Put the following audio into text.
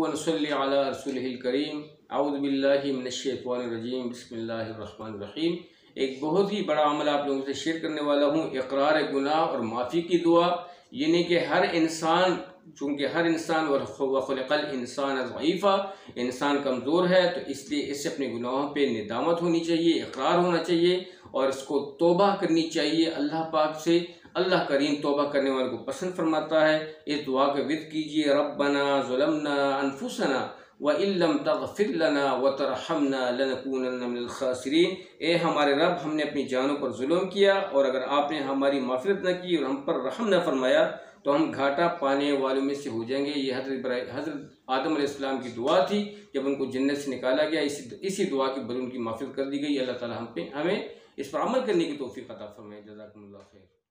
ونصلي على رسوله الكريم. اعوذ باللہ من الشیطان الرجیم. بسم اللہ الرحمن الرحیم. ایک بہت ہی بڑا عمل آپ لوگوں سے شیئر کرنے والا ہوں. اقرار گناہ اور معافی کی دعا. یعنی کہ ہر انسان، چونکہ ہر انسان وخلق الانسان ضعیفہ، انسان کمزور ہے، تو اس لیے اس سے اپنے گناہوں پہ ندامت ہونی چاہیے، اقرار ہونا چاہیے اور اس کو توبہ کرنی چاہیے اللہ پاک سے. اللہ کریم توبہ کرنے والے کو پسند فرماتا ہے، اس دعا کا ود کیجیے ربنا ظلمنا انفسنا وَإِن لَمْ تَغْفِرْ لَنَا وَتَرْحَمْنَا لَنَكُونَنَّ مِنَ الْخَاسِرِينَ اے ہمارے رب، ہم نے اپنی جانوں پر ظلم کیا اور اگر آپ نے ہماری معافرت نہ کی اور ہم پر رحم نہ فرمایا، تو ہم گھاٹا پانے والوں میں سے ہو جائیں گے۔ یہ حضرت حضرت آدم علیہ السلام کی دعا تھی۔ جب ان کو جنت سے نکالا گیا، اسی اسی دعا کی بل ان کی معافرت کر دی گئی۔ اللہ تعالی ہم پہ، ہمیں اس پر عمل کرنے کی توفیق عطا فرمائے۔ جزاکم اللہ خیر۔